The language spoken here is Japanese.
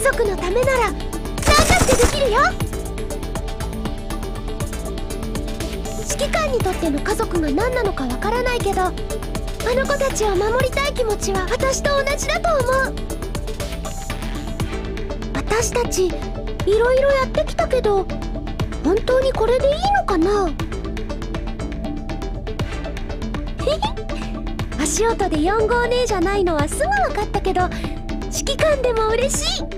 族のためなら何だってできるよ。指揮官にとっての家族が何なのかわからないけどあの子たちを守りたい気持ちは私と同じだと思う。私たちいろいろやってきたけど本当にこれでいいのかな？足音で4号ねじゃないのはすぐ分かったけど指揮官でも嬉しい。